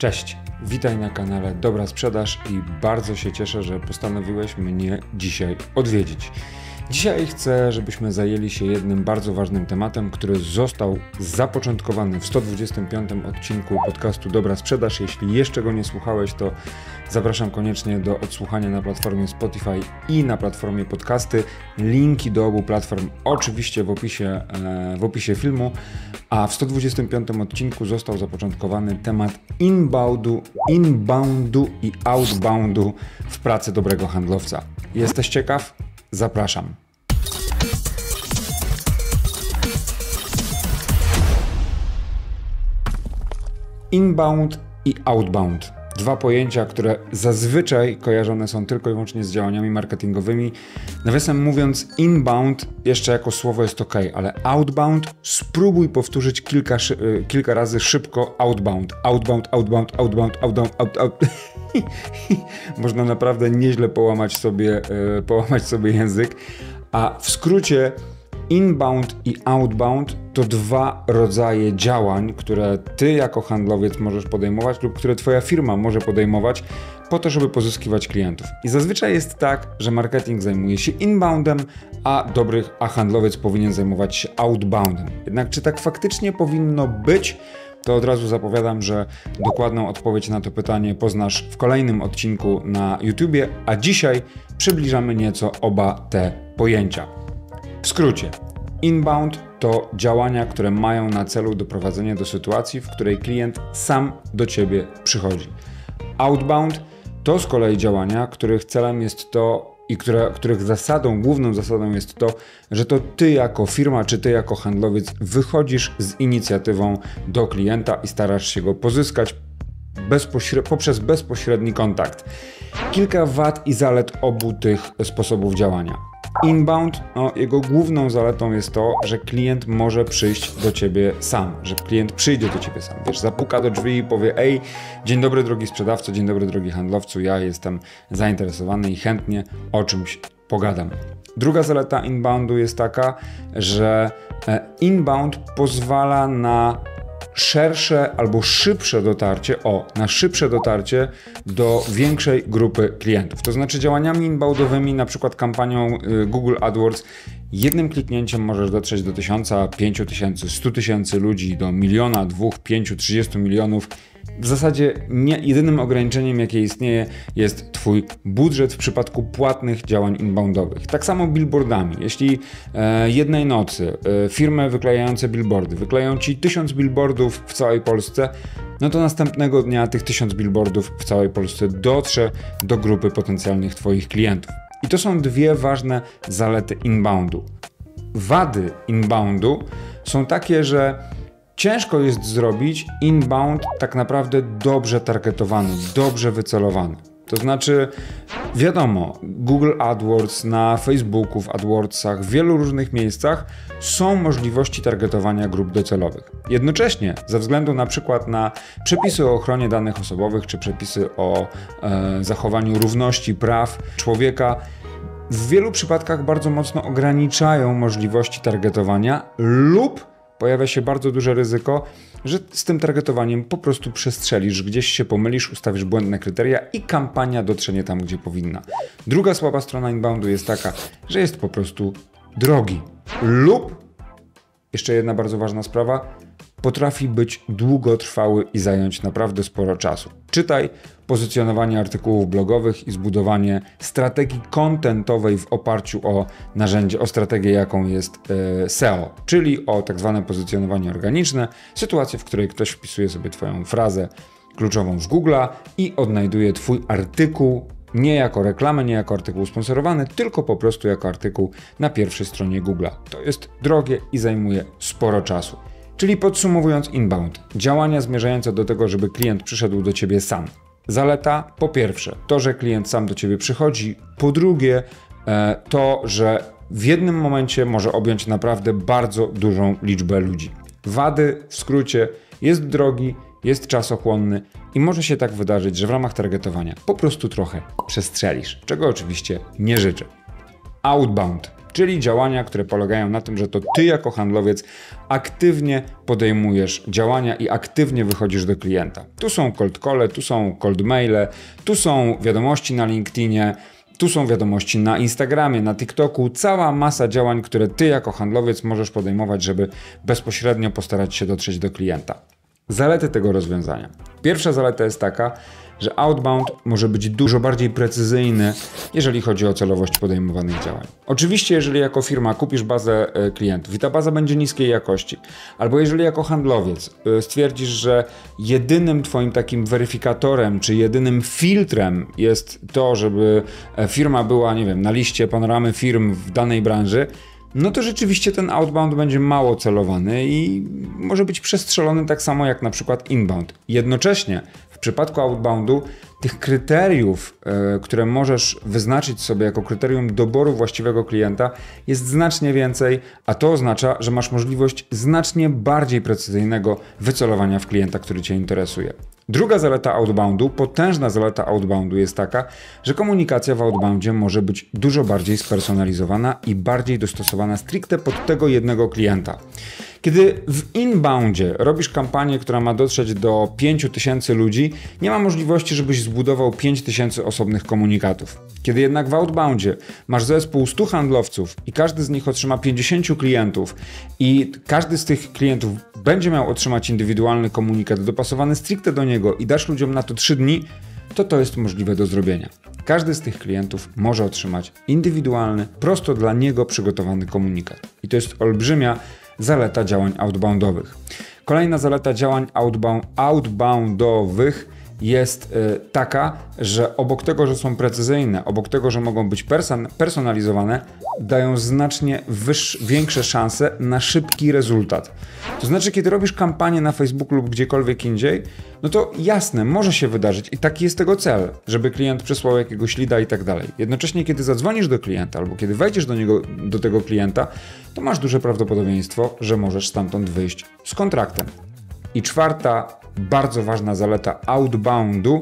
Cześć, witaj na kanale Dobra Sprzedaż i bardzo się cieszę, że postanowiłeś mnie dzisiaj odwiedzić. Dzisiaj chcę, żebyśmy zajęli się jednym bardzo ważnym tematem, który został zapoczątkowany w 125 odcinku podcastu Dobra Sprzedaż. Jeśli jeszcze go nie słuchałeś, to zapraszam koniecznie do odsłuchania na platformie Spotify i na platformie podcasty. Linki do obu platform oczywiście w opisie, e, w opisie filmu. A w 125 odcinku został zapoczątkowany temat inboundu, inboundu i outboundu w pracy dobrego handlowca. Jesteś ciekaw? Zapraszam. Inbound i outbound. Dwa pojęcia, które zazwyczaj kojarzone są tylko i wyłącznie z działaniami marketingowymi. Nawiasem mówiąc, inbound jeszcze jako słowo jest ok, ale outbound spróbuj powtórzyć kilka, kilka razy szybko outbound. Outbound, outbound, outbound, outbound, out, out. Można naprawdę nieźle połamać sobie, e, połamać sobie język. A w skrócie Inbound i outbound to dwa rodzaje działań, które ty jako handlowiec możesz podejmować lub które twoja firma może podejmować po to, żeby pozyskiwać klientów. I zazwyczaj jest tak, że marketing zajmuje się inboundem, a dobrych, a handlowiec powinien zajmować się outboundem. Jednak czy tak faktycznie powinno być? To od razu zapowiadam, że dokładną odpowiedź na to pytanie poznasz w kolejnym odcinku na YouTubie, a dzisiaj przybliżamy nieco oba te pojęcia. W skrócie, inbound to działania, które mają na celu doprowadzenie do sytuacji, w której klient sam do ciebie przychodzi. Outbound to z kolei działania, których celem jest to i które, których zasadą, główną zasadą jest to, że to ty jako firma czy ty jako handlowiec wychodzisz z inicjatywą do klienta i starasz się go pozyskać bezpośre poprzez bezpośredni kontakt. Kilka wad i zalet obu tych sposobów działania. Inbound, no, jego główną zaletą jest to, że klient może przyjść do ciebie sam, że klient przyjdzie do ciebie sam. Wiesz, zapuka do drzwi i powie: Ej, dzień dobry, drogi sprzedawco, dzień dobry, drogi handlowcu, ja jestem zainteresowany i chętnie o czymś pogadam. Druga zaleta inboundu jest taka, że e, inbound pozwala na szersze albo szybsze dotarcie, o, na szybsze dotarcie do większej grupy klientów. To znaczy działaniami inboundowymi, na przykład kampanią y, Google AdWords, jednym kliknięciem możesz dotrzeć do 1000, 5000, 100 tysięcy ludzi, do miliona, dwóch, pięciu, 30 milionów w zasadzie nie, jedynym ograniczeniem, jakie istnieje, jest Twój budżet w przypadku płatnych działań inboundowych. Tak samo billboardami. Jeśli e, jednej nocy e, firmy wyklejające billboardy wykleją Ci tysiąc billboardów w całej Polsce, no to następnego dnia tych tysiąc billboardów w całej Polsce dotrze do grupy potencjalnych Twoich klientów. I to są dwie ważne zalety inboundu. Wady inboundu są takie, że Ciężko jest zrobić inbound tak naprawdę dobrze targetowany, dobrze wycelowany. To znaczy, wiadomo, Google AdWords, na Facebooku, w AdWordsach, w wielu różnych miejscach są możliwości targetowania grup docelowych. Jednocześnie, ze względu na przykład na przepisy o ochronie danych osobowych czy przepisy o e, zachowaniu równości praw człowieka, w wielu przypadkach bardzo mocno ograniczają możliwości targetowania lub pojawia się bardzo duże ryzyko, że z tym targetowaniem po prostu przestrzelisz, gdzieś się pomylisz, ustawisz błędne kryteria i kampania dotrze nie tam, gdzie powinna. Druga słaba strona inboundu jest taka, że jest po prostu drogi. Lub, jeszcze jedna bardzo ważna sprawa, potrafi być długotrwały i zająć naprawdę sporo czasu. Czytaj pozycjonowanie artykułów blogowych i zbudowanie strategii kontentowej w oparciu o narzędzie, o strategię, jaką jest e, SEO, czyli o tak zwane pozycjonowanie organiczne, sytuację, w której ktoś wpisuje sobie Twoją frazę kluczową z Google'a i odnajduje Twój artykuł nie jako reklamę, nie jako artykuł sponsorowany, tylko po prostu jako artykuł na pierwszej stronie Google'a. To jest drogie i zajmuje sporo czasu. Czyli podsumowując inbound, działania zmierzające do tego, żeby klient przyszedł do ciebie sam. Zaleta po pierwsze, to, że klient sam do ciebie przychodzi, po drugie, e, to, że w jednym momencie może objąć naprawdę bardzo dużą liczbę ludzi. Wady w skrócie jest drogi, jest czasochłonny i może się tak wydarzyć, że w ramach targetowania po prostu trochę przestrzelisz, czego oczywiście nie życzę. Outbound czyli działania, które polegają na tym, że to ty jako handlowiec aktywnie podejmujesz działania i aktywnie wychodzisz do klienta. Tu są cold call, tu są cold maile, tu są wiadomości na LinkedInie, tu są wiadomości na Instagramie, na TikToku, cała masa działań, które ty jako handlowiec możesz podejmować, żeby bezpośrednio postarać się dotrzeć do klienta. Zalety tego rozwiązania. Pierwsza zaleta jest taka, że outbound może być dużo bardziej precyzyjny, jeżeli chodzi o celowość podejmowanych działań. Oczywiście, jeżeli jako firma kupisz bazę e, klientów i ta baza będzie niskiej jakości, albo jeżeli jako handlowiec e, stwierdzisz, że jedynym Twoim takim weryfikatorem, czy jedynym filtrem jest to, żeby e, firma była, nie wiem, na liście panoramy firm w danej branży, no to rzeczywiście ten outbound będzie mało celowany i może być przestrzelony tak samo jak na przykład inbound. Jednocześnie w przypadku outboundu tych kryteriów, e, które możesz wyznaczyć sobie jako kryterium doboru właściwego klienta jest znacznie więcej, a to oznacza, że masz możliwość znacznie bardziej precyzyjnego wycelowania w klienta, który Cię interesuje. Druga zaleta outboundu, potężna zaleta outboundu jest taka, że komunikacja w outboundzie może być dużo bardziej spersonalizowana i bardziej dostosowana stricte pod tego jednego klienta. Kiedy w inboundzie robisz kampanię, która ma dotrzeć do 5000 ludzi, nie ma możliwości, żebyś zbudował 5000 osobnych komunikatów. Kiedy jednak w outboundzie masz zespół 100 handlowców i każdy z nich otrzyma 50 klientów i każdy z tych klientów będzie miał otrzymać indywidualny komunikat dopasowany stricte do niego i dasz ludziom na to 3 dni, to to jest możliwe do zrobienia. Każdy z tych klientów może otrzymać indywidualny, prosto dla niego przygotowany komunikat. I to jest olbrzymia zaleta działań outboundowych. Kolejna zaleta działań outbound, outboundowych jest y, taka, że obok tego, że są precyzyjne, obok tego, że mogą być person personalizowane, dają znacznie większe szanse na szybki rezultat. To znaczy, kiedy robisz kampanię na Facebooku lub gdziekolwiek indziej, no to jasne, może się wydarzyć i taki jest tego cel, żeby klient przesłał jakiegoś lida i tak dalej. Jednocześnie, kiedy zadzwonisz do klienta albo kiedy wejdziesz do niego, do tego klienta, to masz duże prawdopodobieństwo, że możesz stamtąd wyjść z kontraktem. I czwarta, bardzo ważna zaleta outboundu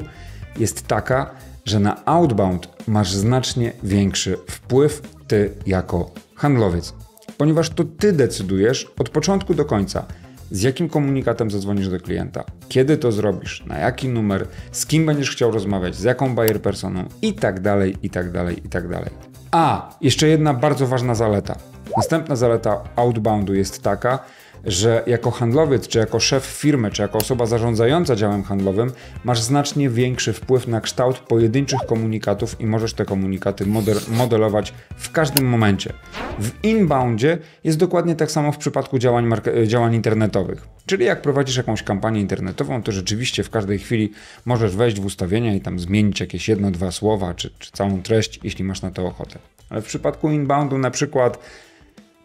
jest taka, że na outbound masz znacznie większy wpływ ty jako handlowiec. Ponieważ to ty decydujesz od początku do końca, z jakim komunikatem zadzwonisz do klienta, kiedy to zrobisz, na jaki numer, z kim będziesz chciał rozmawiać, z jaką buyer personą i tak dalej, i tak dalej, i tak dalej. A, jeszcze jedna bardzo ważna zaleta. Następna zaleta outboundu jest taka, że jako handlowiec, czy jako szef firmy, czy jako osoba zarządzająca działem handlowym, masz znacznie większy wpływ na kształt pojedynczych komunikatów i możesz te komunikaty model modelować w każdym momencie. W inboundzie jest dokładnie tak samo w przypadku działań, działań internetowych. Czyli jak prowadzisz jakąś kampanię internetową, to rzeczywiście w każdej chwili możesz wejść w ustawienia i tam zmienić jakieś jedno, dwa słowa, czy, czy całą treść, jeśli masz na to ochotę. Ale w przypadku inboundu na przykład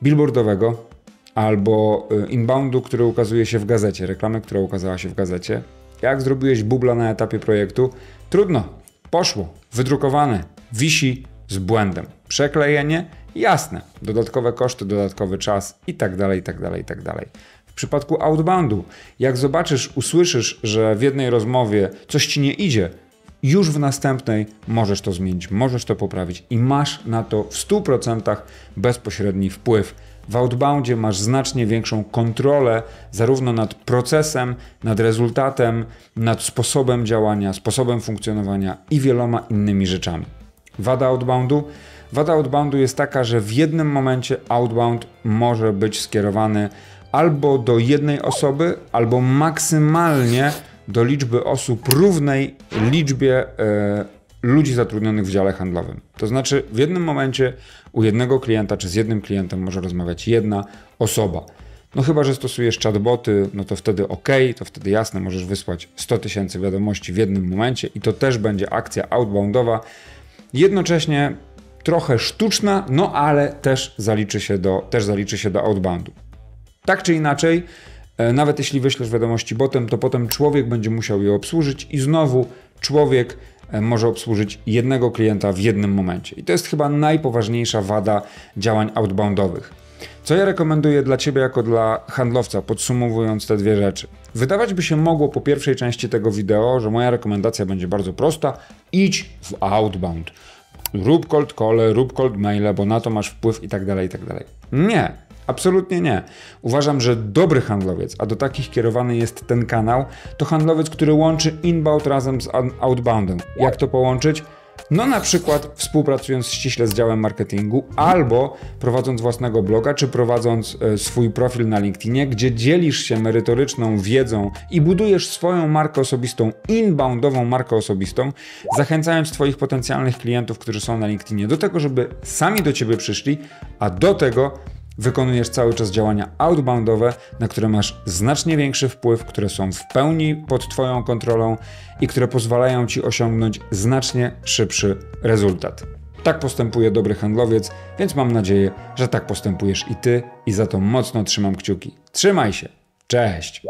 billboardowego albo y, inboundu, który ukazuje się w gazecie, reklamy, która ukazała się w gazecie. Jak zrobiłeś bubla na etapie projektu? Trudno, poszło, wydrukowane, wisi z błędem. Przeklejenie? Jasne. Dodatkowe koszty, dodatkowy czas i tak dalej, i tak dalej, i tak dalej. W przypadku outboundu, jak zobaczysz, usłyszysz, że w jednej rozmowie coś ci nie idzie, już w następnej możesz to zmienić, możesz to poprawić i masz na to w 100% bezpośredni wpływ w outboundzie masz znacznie większą kontrolę zarówno nad procesem, nad rezultatem, nad sposobem działania, sposobem funkcjonowania i wieloma innymi rzeczami. Wada outboundu? Wada outboundu jest taka, że w jednym momencie outbound może być skierowany albo do jednej osoby, albo maksymalnie do liczby osób równej liczbie e, ludzi zatrudnionych w dziale handlowym. To znaczy, w jednym momencie u jednego klienta czy z jednym klientem może rozmawiać jedna osoba. No chyba, że stosujesz chatboty, no to wtedy ok, to wtedy jasne, możesz wysłać 100 tysięcy wiadomości w jednym momencie i to też będzie akcja outboundowa. Jednocześnie trochę sztuczna, no ale też zaliczy się do, też zaliczy się do outboundu. Tak czy inaczej, e, nawet jeśli wyślesz wiadomości botem, to potem człowiek będzie musiał je obsłużyć i znowu człowiek może obsłużyć jednego klienta w jednym momencie. I to jest chyba najpoważniejsza wada działań outboundowych. Co ja rekomenduję dla Ciebie jako dla handlowca, podsumowując te dwie rzeczy? Wydawać by się mogło po pierwszej części tego wideo, że moja rekomendacja będzie bardzo prosta: idź w outbound. rób cold call, rób cold maile, bo na to masz wpływ i tak dalej, i tak dalej. Nie, absolutnie nie. Uważam, że dobry handlowiec, a do takich kierowany jest ten kanał, to handlowiec, który łączy inbound razem z outboundem. Jak to połączyć? No na przykład współpracując ściśle z działem marketingu albo prowadząc własnego bloga, czy prowadząc e, swój profil na LinkedInie, gdzie dzielisz się merytoryczną wiedzą i budujesz swoją markę osobistą, inboundową markę osobistą, zachęcając Twoich potencjalnych klientów, którzy są na LinkedInie do tego, żeby sami do Ciebie przyszli, a do tego wykonujesz cały czas działania outboundowe, na które masz znacznie większy wpływ, które są w pełni pod Twoją kontrolą i które pozwalają Ci osiągnąć znacznie szybszy rezultat. Tak postępuje dobry handlowiec, więc mam nadzieję, że tak postępujesz i Ty i za to mocno trzymam kciuki. Trzymaj się! Cześć!